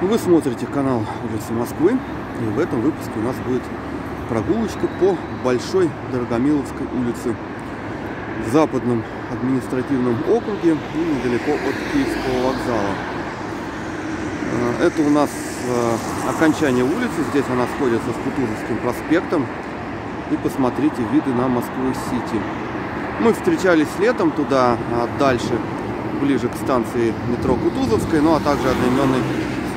Вы смотрите канал улицы Москвы, и в этом выпуске у нас будет прогулочка по Большой Дорогомиловской улице в западном административном округе и недалеко от Киевского вокзала. Э, это у нас э, окончание улицы, здесь она сходится с Кутузовским проспектом. И посмотрите виды на Москву-Сити. Мы встречались летом туда, а дальше, ближе к станции метро Кутузовской, ну а также одноименной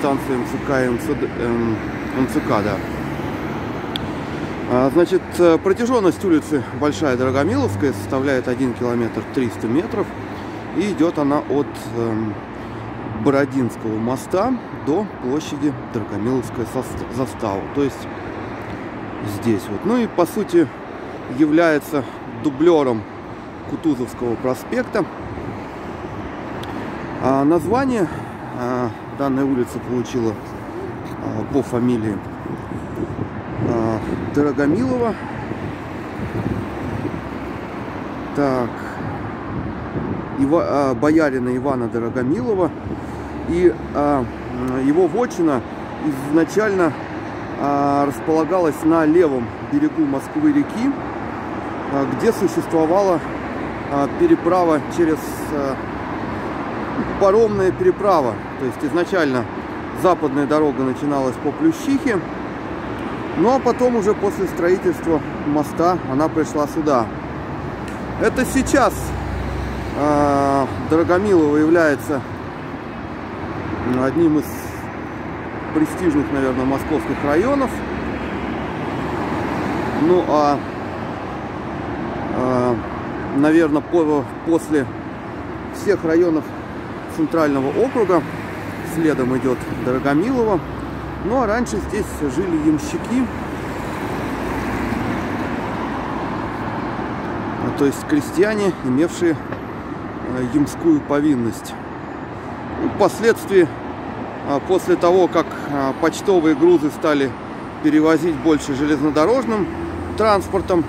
станции МЦК МЦД, эм, МЦК, да. А, значит, э, протяженность улицы Большая Дорогомиловская составляет 1 километр 300 метров. И идет она от эм, Бородинского моста до площади Дорогомиловская застава. То есть здесь вот. Ну и по сути является дублером Кутузовского проспекта. А название а, данная улица получила а, по фамилии а, Дорогомилова. Так. Ива, а, боярина Ивана Дорогомилова. И его вотчина изначально располагалась на левом берегу Москвы-реки, а, где существовала переправа через паромная переправа. То есть изначально западная дорога начиналась по Плющихе, ну а потом уже после строительства моста она пришла сюда. Это сейчас э, Дорогомилово является одним из престижных, наверное, московских районов. Ну а, э, наверное, по, после всех районов центрального округа. Следом идет Дорогомилово. Ну а раньше здесь жили ямщики. А, то есть крестьяне, имевшие э, ямскую повинность. Ну, впоследствии, а, после того, как а, почтовые грузы стали перевозить больше железнодорожным транспортом,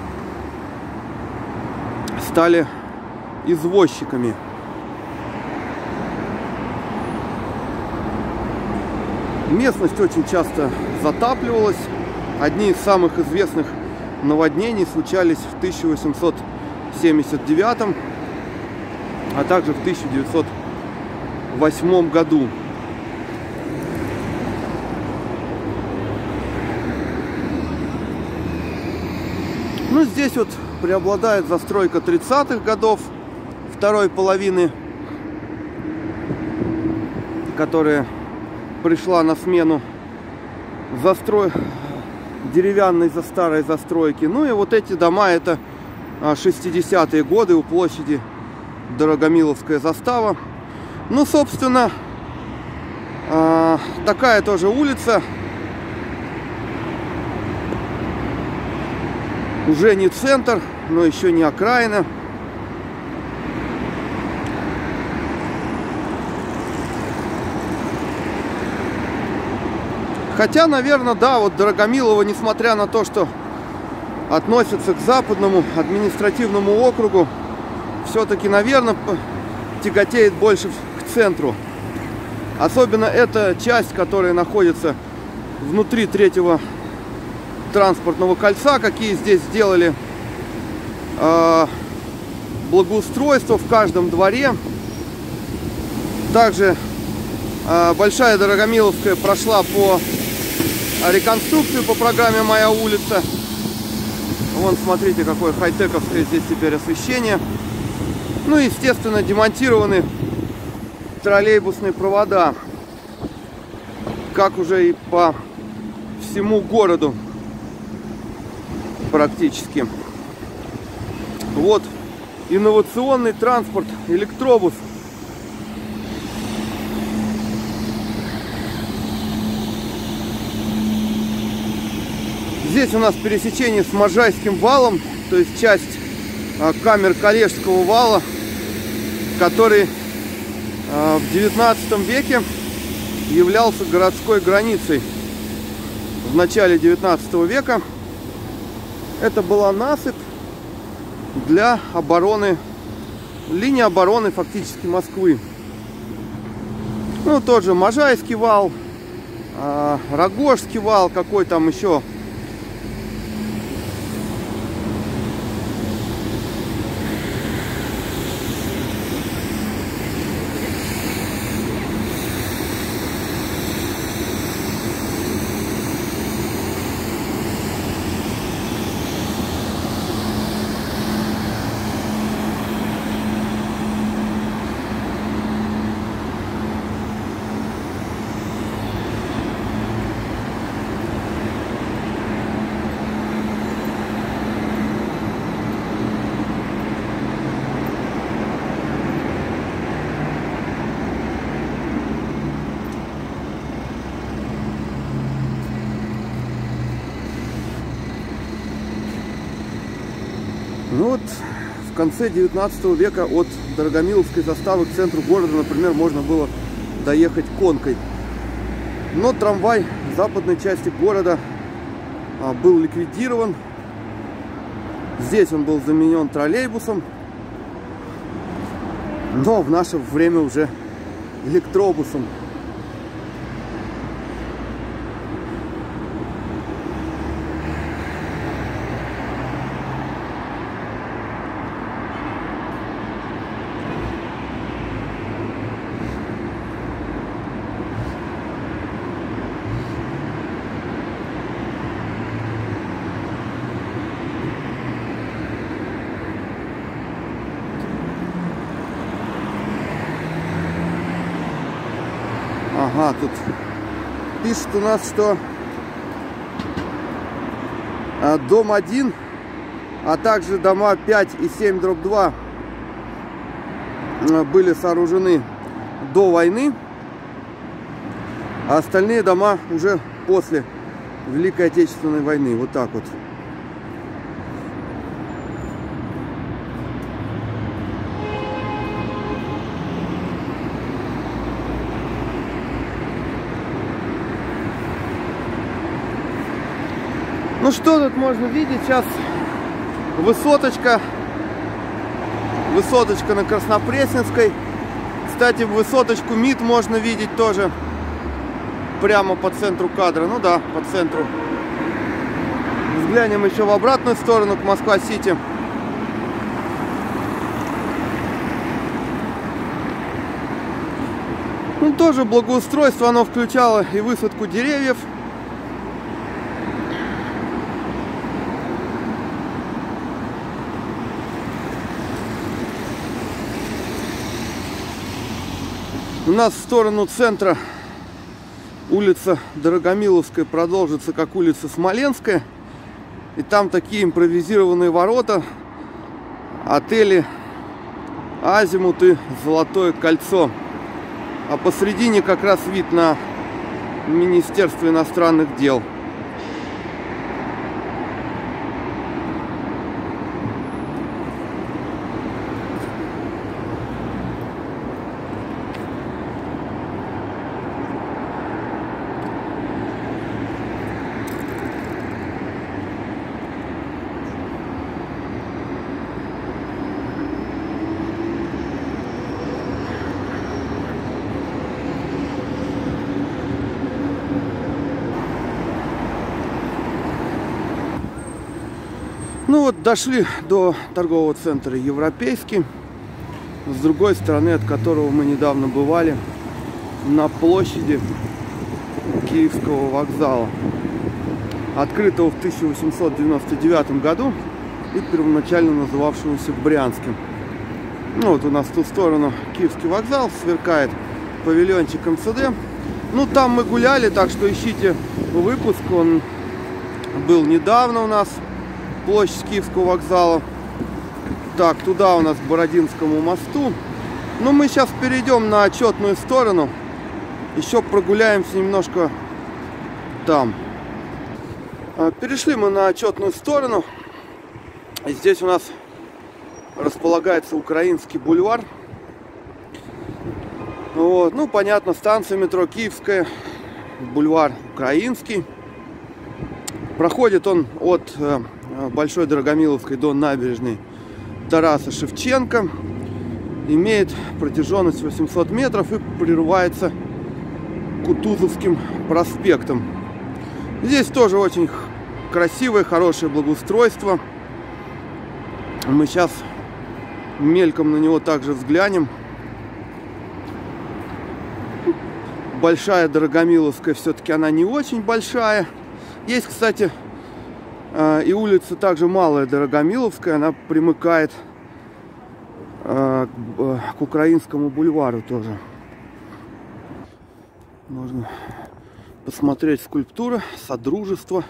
стали извозчиками. Местность очень часто затапливалась. Одни из самых известных наводнений случались в 1879, а также в 1908 году. Ну, здесь вот преобладает застройка 30-х годов, второй половины, которые пришла на смену застрой деревянной за старой застройки. Ну и вот эти дома это 60-е а, годы у площади Дорогомиловская застава. Ну, собственно, а, такая тоже улица. Уже не центр, но еще не окраина. Хотя, наверное, да, вот Дорогомилово, несмотря на то, что относится к западному административному округу, все-таки, наверное, тяготеет больше к центру. Особенно эта часть, которая находится внутри третьего транспортного кольца, какие здесь сделали э, благоустройство в каждом дворе. Также Большая Дорогомиловская прошла по реконструкцию по программе «Моя улица». Вон, смотрите, какое хай-тековское здесь теперь освещение. Ну, естественно, демонтированы троллейбусные провода. Как уже и по всему городу практически. Вот инновационный транспорт, электробус – Здесь у нас пересечение с Можайским валом, то есть часть а, камер Коллежского вала, который а, в 19 веке являлся городской границей. В начале 19 века это была насыпь для обороны, линии обороны фактически Москвы. Ну, тот же Можайский вал, а, Рогожский вал, какой там еще Ну вот в конце 19 века от Дорогомиловской заставы к центру города, например, можно было доехать конкой. Но трамвай в западной части города а, был ликвидирован. Здесь он был заменен троллейбусом. Но в наше время уже электробусом. Ага, тут пишет у нас, что а, дом 1, а также дома 5 и 7 дробь 2 а, были сооружены до войны, а остальные дома уже после Великой Отечественной войны. Вот так вот. Ну что тут можно видеть? Сейчас высоточка. Высоточка на Краснопресненской. Кстати, высоточку МИД можно видеть тоже. Прямо по центру кадра. Ну да, по центру. Взглянем еще в обратную сторону к Москва-Сити. Ну, тоже благоустройство, оно включало и высадку деревьев, У нас в сторону центра улица Дорогомиловская продолжится как улица Смоленская. И там такие импровизированные ворота, отели Азимут и Золотое кольцо. А посредине как раз вид на Министерство иностранных дел. Ну вот дошли до торгового центра Европейский, с другой стороны, от которого мы недавно бывали, на площади Киевского вокзала, открытого в 1899 году и первоначально называвшегося Брянским. Ну вот у нас в ту сторону Киевский вокзал сверкает павильончик МЦД. Ну там мы гуляли, так что ищите выпуск, он был недавно у нас площадь Киевского вокзала. Так, туда у нас к Бородинскому мосту. Ну, мы сейчас перейдем на отчетную сторону. Еще прогуляемся немножко там. А, перешли мы на отчетную сторону. Здесь у нас располагается Украинский бульвар. Вот. Ну, понятно, станция метро Киевская, бульвар Украинский. Проходит он от э, Большой Дорогомиловской до набережной Тараса Кутузовским проспектом. Здесь тоже очень красивое, хорошее благоустройство. Мы сейчас мельком на него также взглянем. Большая Дорогомиловская, все-таки она не очень большая. Есть, кстати, и улица также Малая Дорогомиловская. Она примыкает э, к Украинскому бульвару тоже. Можно посмотреть скульптура, содружество.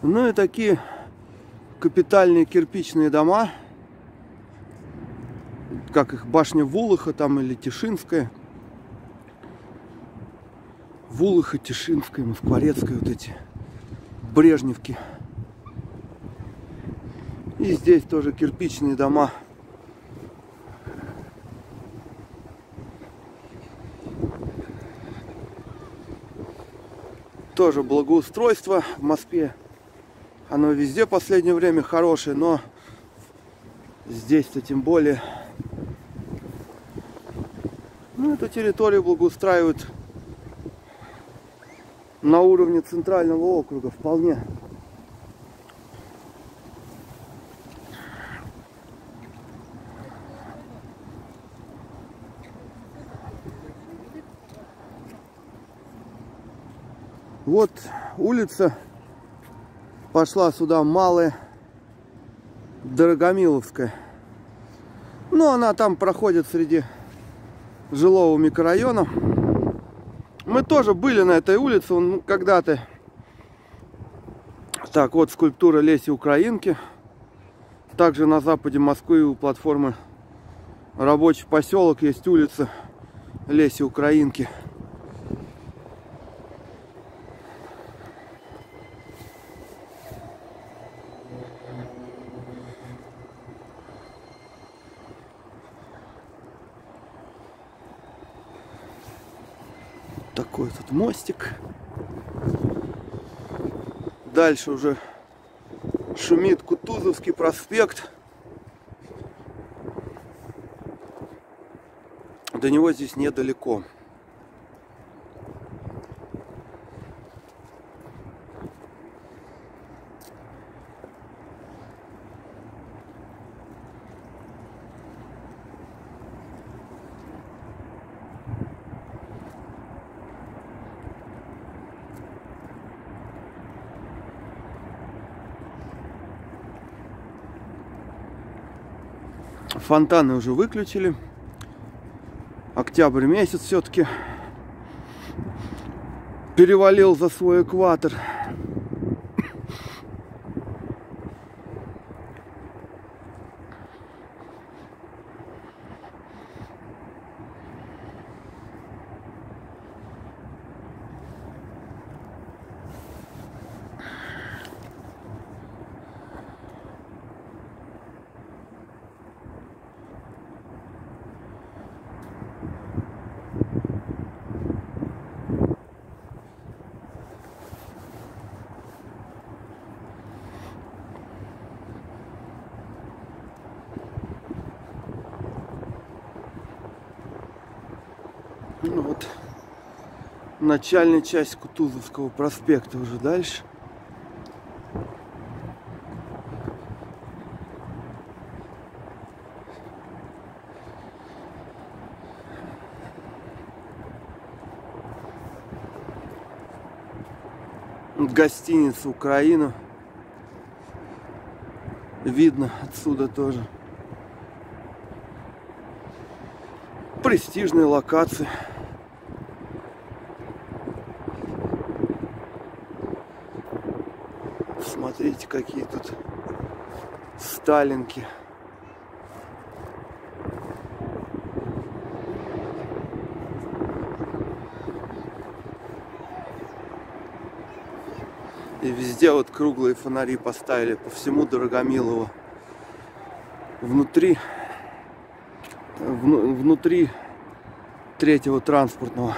Ну и такие капитальные кирпичные дома, как их башня Вулыха там или Тишинская. Вулыха, Тишинская, Москворецкая, вот эти Брежневки. И здесь тоже кирпичные дома. Тоже благоустройство в Москве оно везде в последнее время хорошее, но здесь-то тем более. Ну, эту территорию благоустраивают на уровне центрального округа вполне. Вот улица пошла сюда Малая Дорогомиловская. Ну, она там проходит среди жилого микрорайона. Мы тоже были на этой улице ну, когда-то. Так, вот скульптура Леси Украинки. Также на западе Москвы у платформы Рабочий поселок есть улица Леси Украинки. Такой тут мостик. Дальше уже шумит Кутузовский проспект. До него здесь недалеко. Фонтаны уже выключили. Октябрь месяц все-таки перевалил за свой экватор. Ну вот начальная часть Кутузовского проспекта уже дальше. Гостиница Украина. Видно отсюда тоже. Престижные локации. Смотрите, какие тут сталинки. И везде вот круглые фонари поставили по всему Дорогомилово. Внутри, внутри третьего транспортного